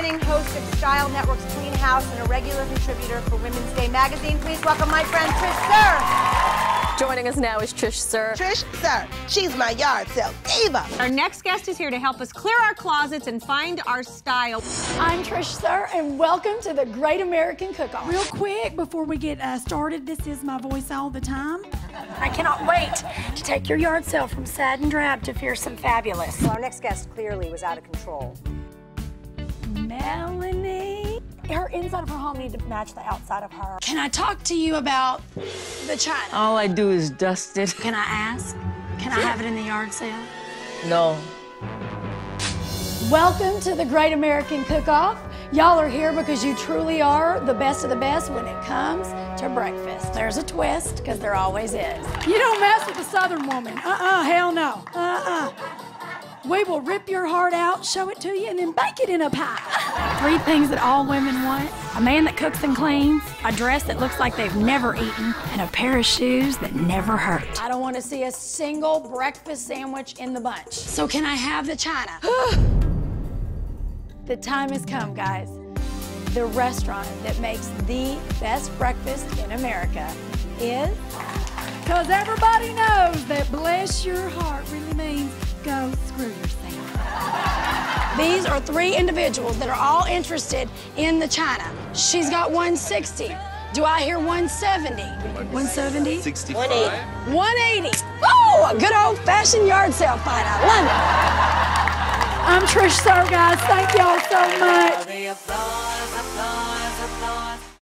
winning host of Style Network's Clean House and a regular contributor for Women's Day magazine. Please welcome my friend Trish Suhr. Joining us now is Trish Suhr. Trish Suhr, She's my yard sale diva. Our next guest is here to help us clear our closets and find our style. I'm Trish Suhr, and welcome to the Great American Cook-Off. Real quick, before we get uh, started, this is my voice all the time. I cannot wait to take your yard sale from sad and drab to fearsome fabulous. Well, our next guest clearly was out of control. Melanie. Her inside of her home needs to match the outside of her. Can I talk to you about the china? All I do is dust it. Can I ask? Can I have it in the yard sale? No. Welcome to the Great American Cook-Off. Y'all are here because you truly are the best of the best when it comes to breakfast. There's a twist, because there always is. You don't mess with a Southern woman. Uh-uh, hell no. Uh-uh. We will rip your heart out, show it to you, and then bake it in a pie. Three things that all women want. A man that cooks and cleans, a dress that looks like they've never eaten, and a pair of shoes that never hurt. I don't want to see a single breakfast sandwich in the bunch. So can I have the china? the time has come, guys. The restaurant that makes the best breakfast in America is... Because everybody knows that bless your heart really means go screw yourself. These are three individuals that are all interested in the china. She's got 160. Do I hear 170? 170? 65. 180. 180. Oh, a good old-fashioned yard sale fight. I love it. I'm Trish Suhr, guys. Thank y'all so much.